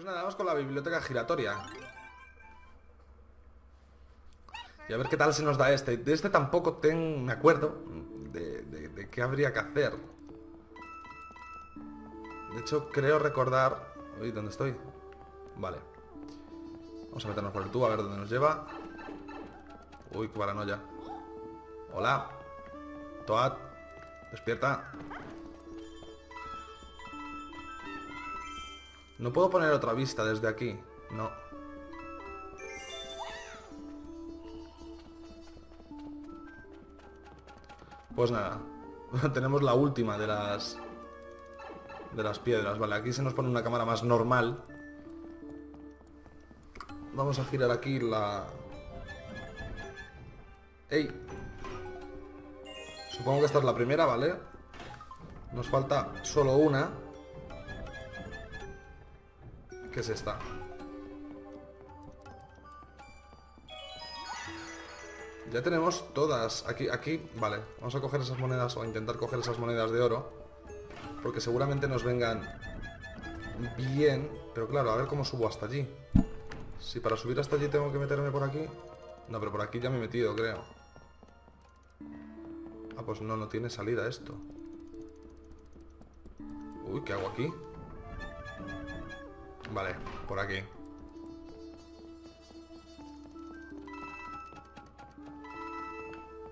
Pues nada, vamos con la biblioteca giratoria. Y a ver qué tal se nos da este. De este tampoco tengo, me acuerdo de, de qué habría que hacer. De hecho, creo recordar... Uy, ¿dónde estoy? Vale. Vamos a meternos por el tubo a ver dónde nos lleva. Uy, qué paranoia. Hola. Toad. Despierta. No puedo poner otra vista desde aquí. No. Pues nada. Tenemos la última de las... De las piedras. Vale, aquí se nos pone una cámara más normal. Vamos a girar aquí la... ¡Ey! Supongo que esta es la primera, ¿vale? Nos falta solo una. ¿Qué es esta? Ya tenemos todas. Aquí, aquí, vale. Vamos a coger esas monedas o a intentar coger esas monedas de oro. Porque seguramente nos vengan bien. Pero claro, a ver cómo subo hasta allí. Si para subir hasta allí tengo que meterme por aquí. No, pero por aquí ya me he metido, creo. Ah, pues no, no tiene salida esto. Uy, ¿qué hago aquí? Vale, por aquí.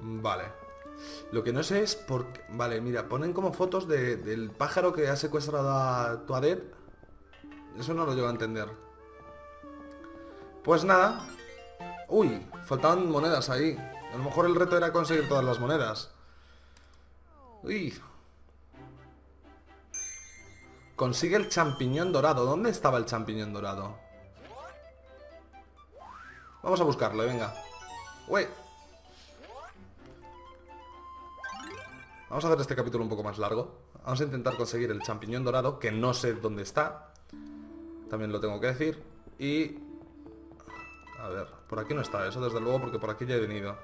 Vale. Lo que no sé es por. Vale, mira, ponen como fotos del pájaro que ha secuestrado a Tuadet. Eso no lo llego a entender. Pues nada. Uy, faltaban monedas ahí. A lo mejor el reto era conseguir todas las monedas. Uy, Consigue el champiñón dorado. ¿Dónde estaba el champiñón dorado? Vamos a buscarlo, venga. Uy. Vamos a hacer este capítulo un poco más largo. Vamos a intentar conseguir el champiñón dorado, que no sé dónde está. También lo tengo que decir. Y... A ver, por aquí no está eso, desde luego, porque por aquí ya he venido.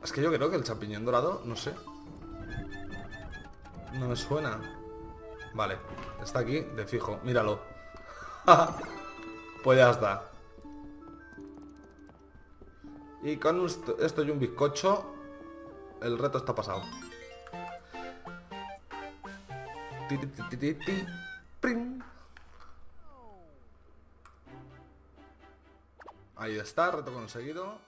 Es que yo creo que el champiñón dorado, no sé. No me suena. Vale, está aquí de fijo. Míralo. pues ya está. Y con esto y un bizcocho, el reto está pasado. Ahí está, reto conseguido.